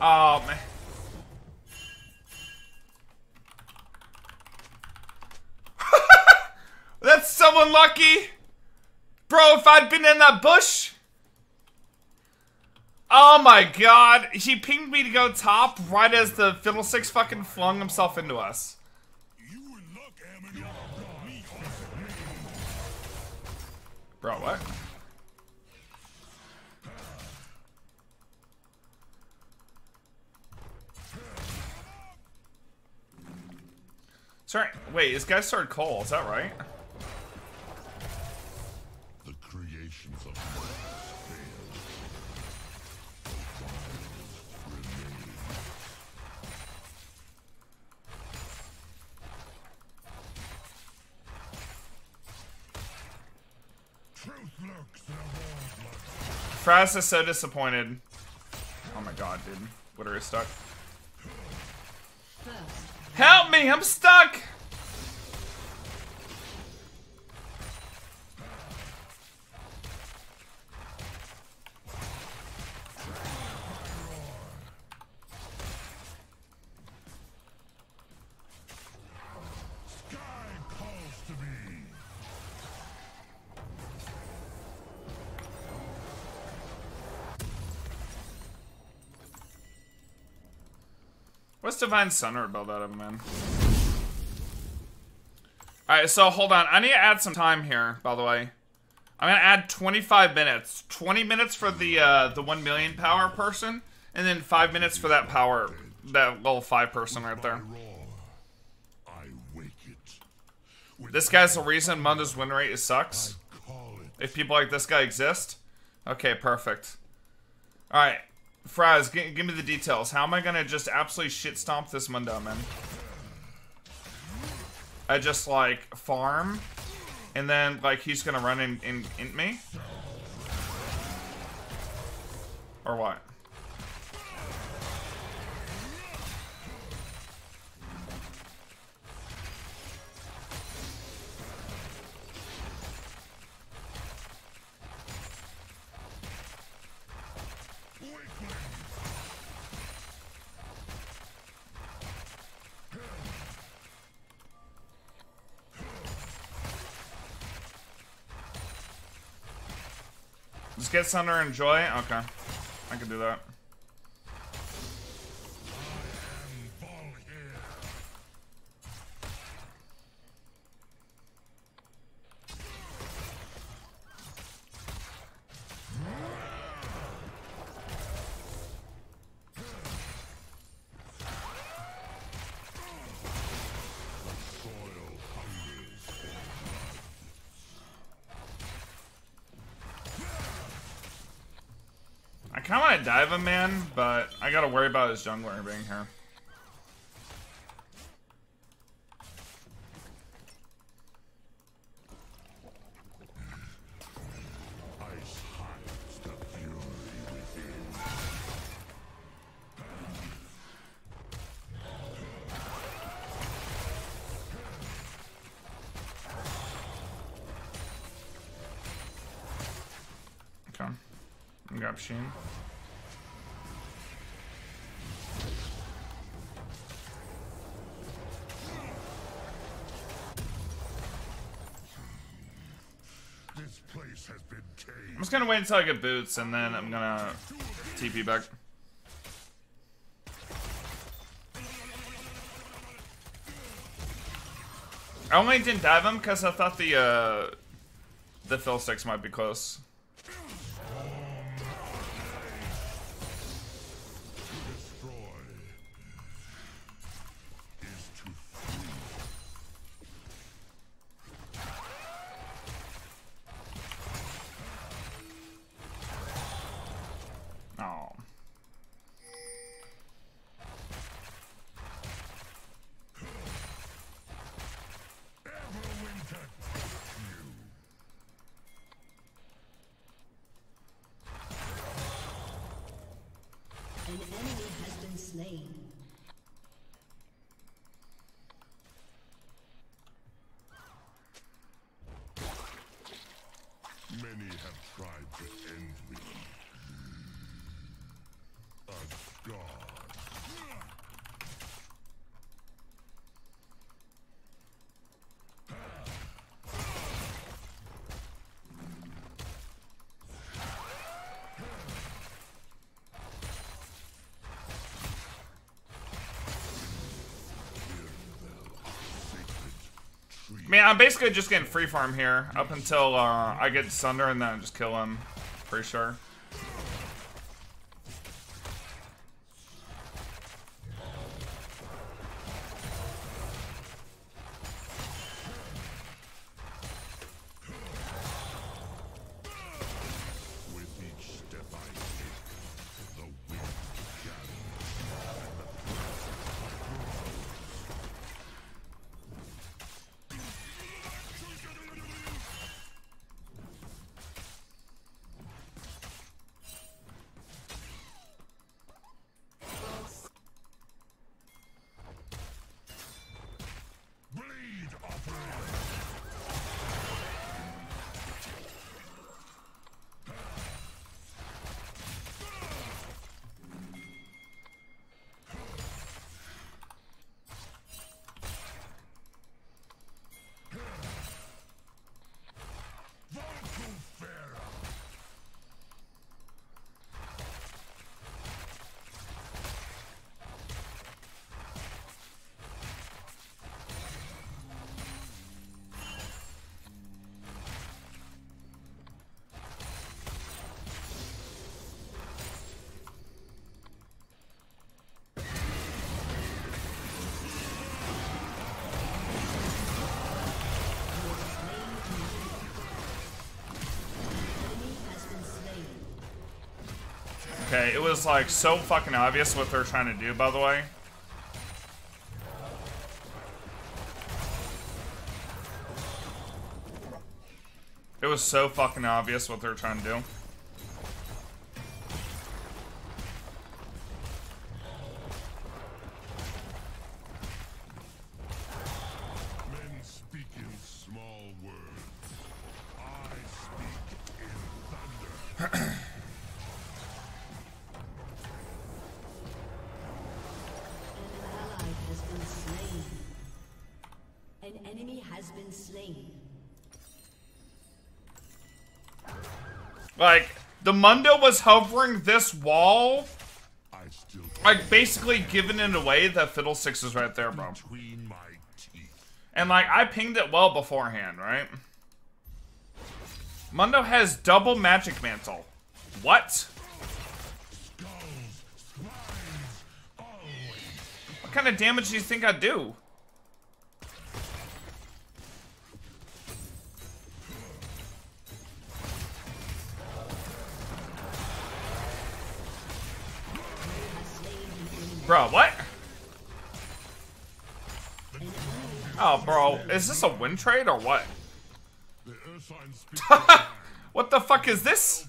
Oh, man. That's so unlucky! Bro, if I'd been in that bush... Oh my god, he pinged me to go top right as the Fiddlesticks fucking flung himself into us. Bro, what? Sorry, wait, this guy started Cole, is that right? The creations of Fraz is so disappointed. Oh my god, dude. Twitter is stuck. Help me! I'm stuck! Divine Sunder about that of man? Alright, so hold on. I need to add some time here, by the way. I'm gonna add 25 minutes. 20 minutes for the uh, the 1 million power person, and then 5 minutes for that power, that little 5 person right there. This guy's the reason Mundo's win rate sucks? If people like this guy exist? Okay, perfect. Alright, Fraz, give me the details. How am I gonna just absolutely shit stomp this Mundo, man? I just like farm, and then like he's gonna run in in, in me, or what? Just get Thunder and Joy? Okay. I can do that. Kind of him, man, but I gotta worry about his jungler being here. Grab. Gonna wait until I get boots and then I'm gonna TP back. I only didn't dive him because I thought the uh, the fill sticks might be close. Slain. Many have tried to end me. A god Man, I'm basically just getting free farm here up until uh, I get Sunder and then I just kill him. Pretty sure. Okay, it was like so fucking obvious what they're trying to do, by the way. It was so fucking obvious what they're trying to do. Mundo was hovering this wall, like basically giving it away that Fiddlesticks is right there, bro. And like I pinged it well beforehand, right? Mundo has double magic mantle. What? What kind of damage do you think I do? Bro, what? Oh, bro, is this a win trade or what? What the fuck is this?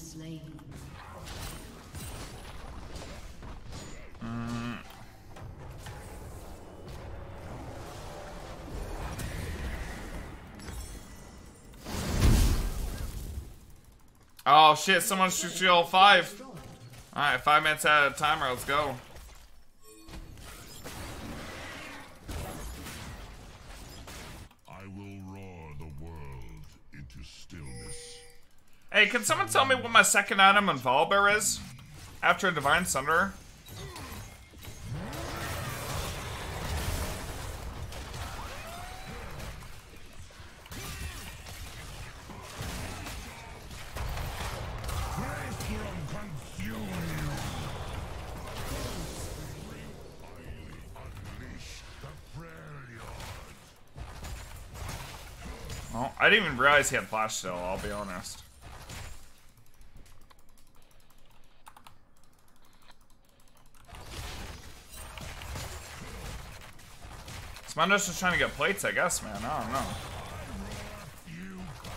Slain. Oh shit, someone shoots you all five. Alright, five minutes at a timer, let's go. Hey, can someone tell me what my second item on Volibear is? After a Divine Sunder? Graystrom consume you! Unleash the Freljord! Oh, I didn't even realize he had Flash still, I'll be honest. Smundo's just trying to get plates, I guess, man. I don't know. You bow!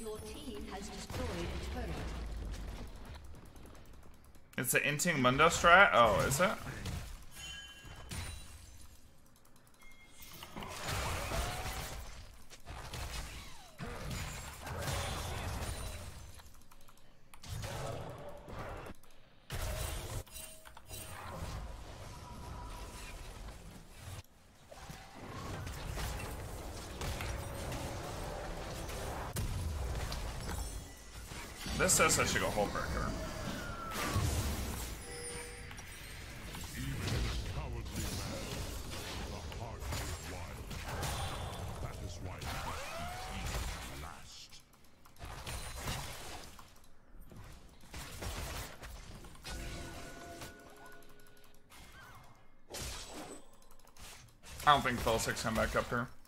Your team has destroyed a turret. It's an Inting Mundo strat? Oh, is it? Why it must be eaten last. I don't think Felix come back up here.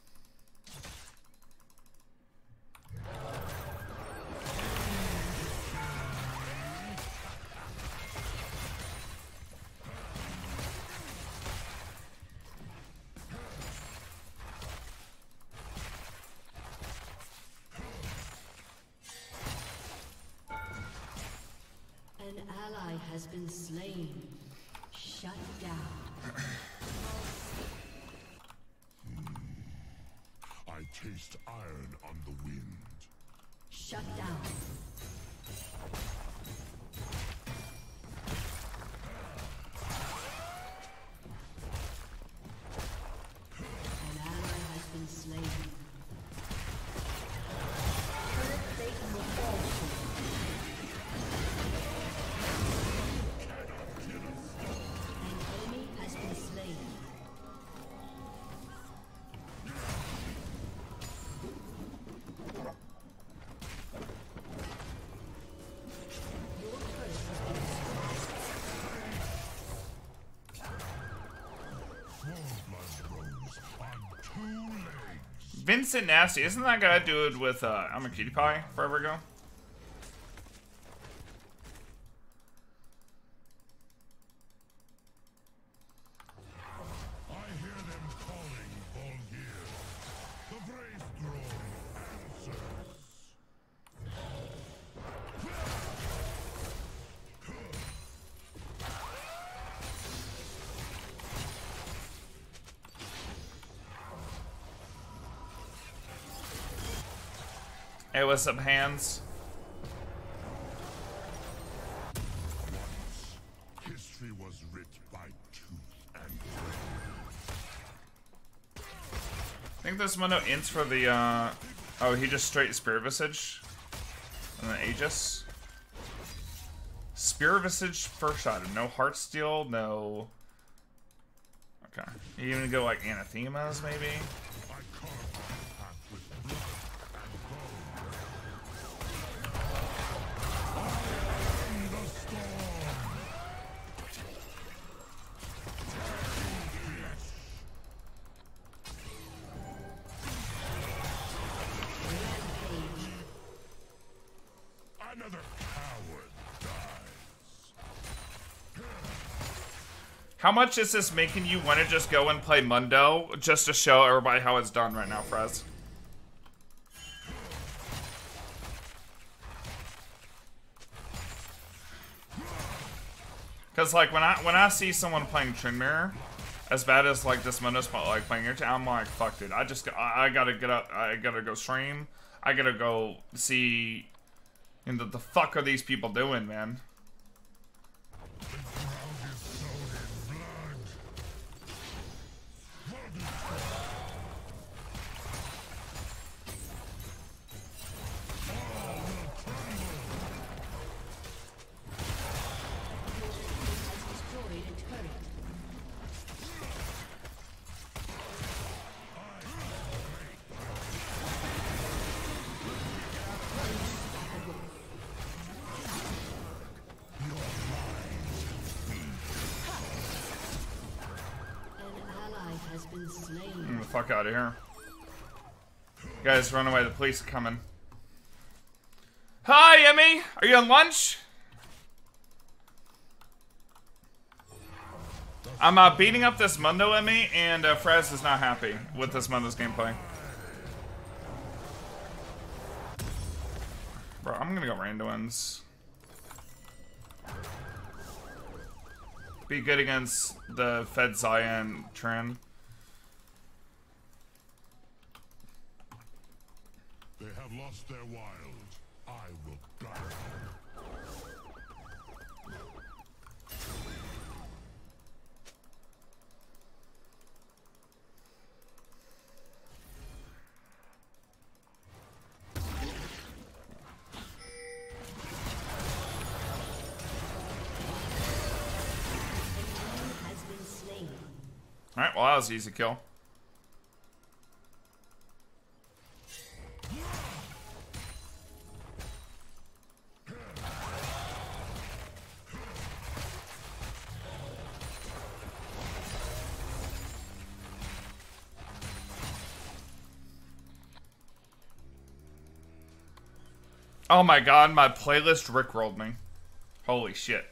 Ally has been slain. Shut down. Hmm. I taste iron on the wind. Shut down. Vincent Nasty, isn't that guy dude with uh I'm a cutie pie forever ago? What's up, hands? History was writ by tooth and. I think there's no ints for the uh oh he just straight Spirit Visage. And then Aegis. Spirit Visage first item. No Heartsteel, no Okay. You even go like anathemas maybe? How much is this making you want to just go and play Mundo just to show everybody how it's done right now, Frez? Cause like when I when I see someone playing Tryndamere, as bad as like this Mundo spot like playing your I'm like fuck dude, I just I, I gotta get up, I gotta go stream, I gotta go see, and the, the fuck are these people doing, man? Guys, run away. The police are coming. Hi, Emmy. Are you on lunch? I'm uh, beating up this Mundo Emmy, and uh, is not happy with this Mundo's gameplay. Bro, I'm gonna go Randuin's. Be good against the Fed Zion Trin. lost their wild. I will guide them. Alright, well that was easy kill. Oh my god, my playlist rickrolled me. Holy shit.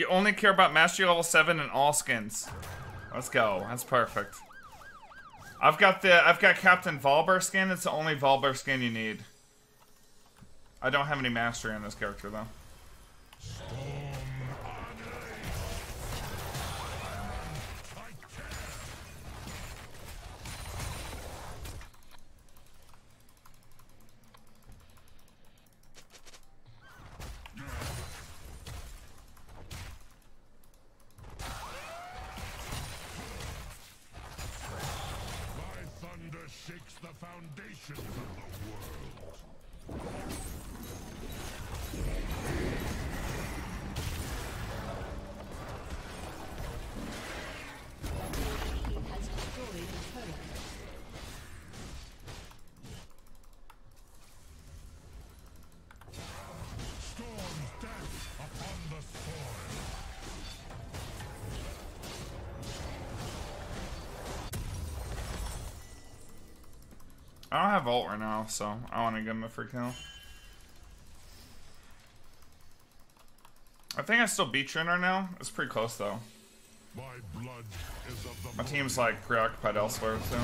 You only care about Mastery Level 7 and all skins. Let's go. That's perfect. I've got the I've got Captain Volibear skin. It's the only Volibear skin you need. I don't have any mastery on this character though. Shakes the foundations of the world. I don't have ult right now, so I want to give him a free kill. I think I still beat Trin right now. It's pretty close though. My blood is of the My team's like preoccupied elsewhere too.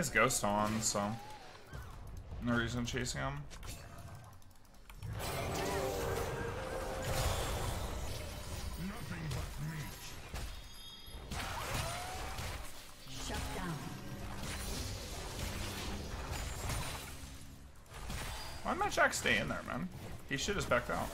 Has Ghost on, so no reason chasing him. nothing but meat. Shut down. Why did my Jack stay in there, man? He should have backed out.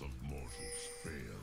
of mortals fail.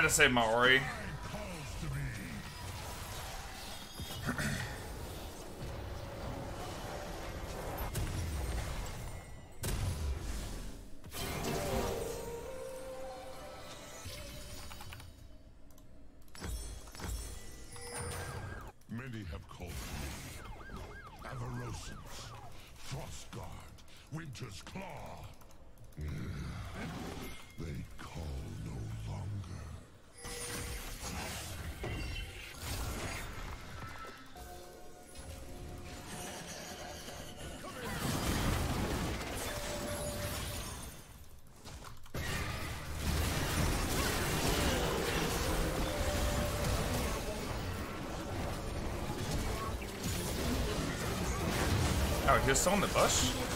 Had to save my Ori. calls to me. Many have called me Avarosans, Frostguard, Winter's Claw. They He still in the bush?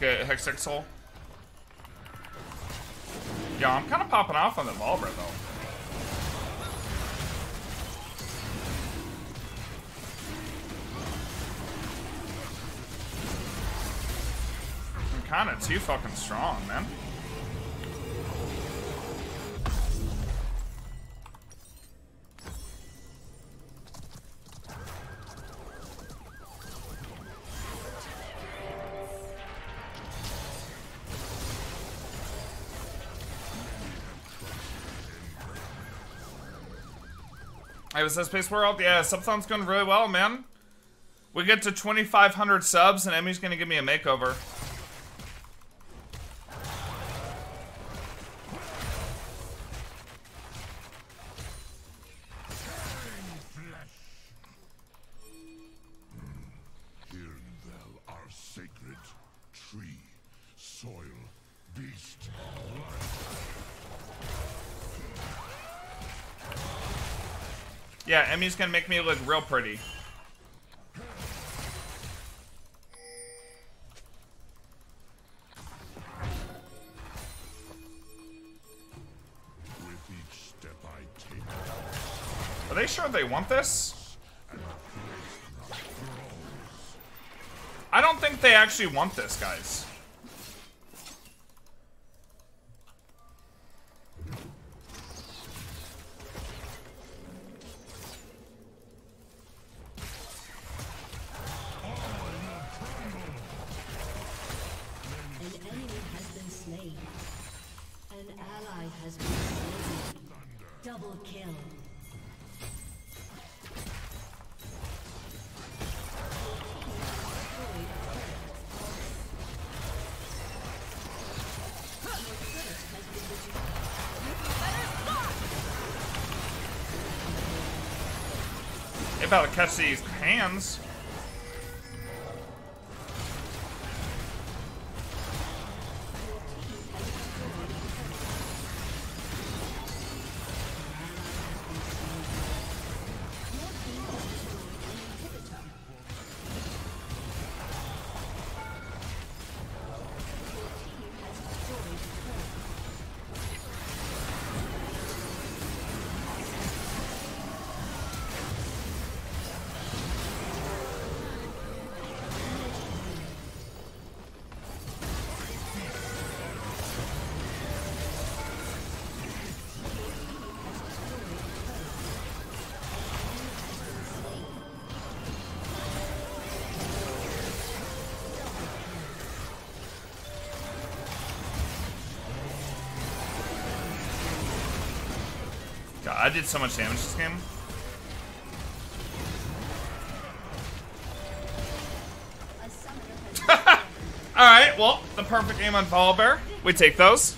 Let's get Hextech Soul. Yeah, I'm kind of popping off on the Malbra though. I'm kind of too fucking strong, man. That Space World? Yeah, Subthon's going really well, man. We get to 2,500 subs, and Emmy's gonna give me a makeover. Yeah, Emmy's gonna make me look real pretty. With each step I take, Are they sure they want this? I don't think they actually want this, guys. Kill. About to catch these hands. I did so much damage this game. Alright, well, the perfect game on Volibear. We take those.